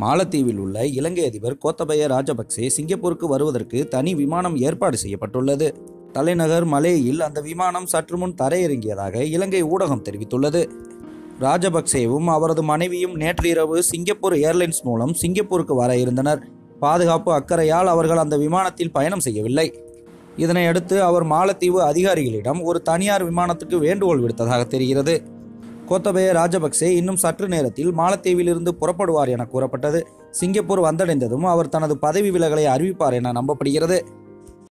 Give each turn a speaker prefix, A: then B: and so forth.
A: மாலத்தீவில் உள்ள இலங்கை அதிபர் கோத்தபய ராஜபக்சே சிங்கப்பூருக்கு வருவதற்கு தனி விமானம் ஏற்பாடு செய்யப்பட்டுள்ளது. தலைநகர் மலேயில் அந்த விமானம் சற்று முன் தரையிறங்கியதாக இலங்கை ஊடகம் தெரிவித்துள்ளது. ராஜபக்சேவும் அவரது மனைவியும் நேற்று இரவு சிங்கப்பூர் ஏர்லைன்ஸ் மூலம் சிங்கப்பூருக்கு வர இருந்தனர். பாதுகாப்பு அக்கறையால் அவர்கள் அந்த விமானத்தில் பயணம் செய்யவில்லை. இதனையடுத்து அவர் மாலத்தீவு அதிகாரிகளிடம் ஒரு தனியார் விமானத்துக்கு வேண்டுகோள் விடுத்ததாக தெரிகிறது. கோத்தபய ராஜபக்சே இன்னும் சற்று நேரத்தில் மாலத்தீவிலிருந்து புறப்படுவார் என கூறப்பட்டது. சிங்கப்பூர் வந்தடைந்ததும் அவர் தனது பதவி விலகலை அறிவிப்பார் என நம்பப்படுகிறது.